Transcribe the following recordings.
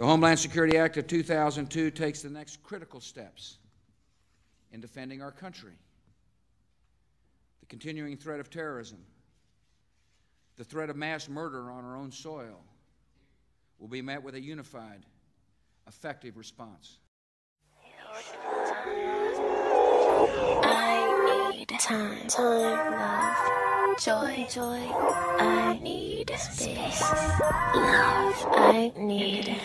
The Homeland Security Act of 2002 takes the next critical steps in defending our country. The continuing threat of terrorism, the threat of mass murder on our own soil, will be met with a unified, effective response. I need time, time, love, joy, joy. I need space, love. I need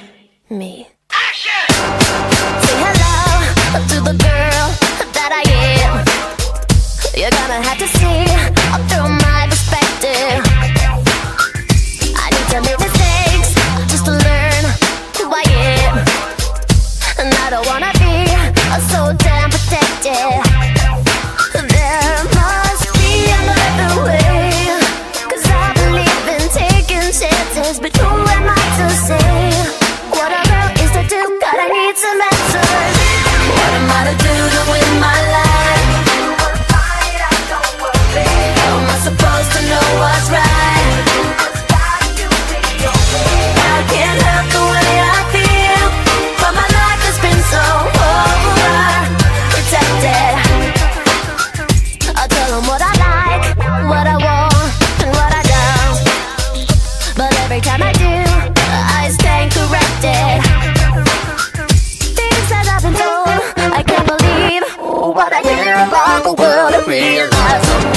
me. Say hello to the girl that I am. You're gonna have to see through my perspective. I need to make mistakes just to learn who I am. And I don't wanna be so damn protected. What I hear about the world and realize I'm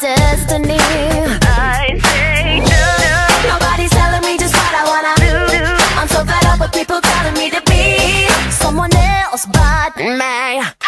destiny. I say no. Nobody's telling me just what I wanna do. I'm so fed up with people telling me to be someone else but me.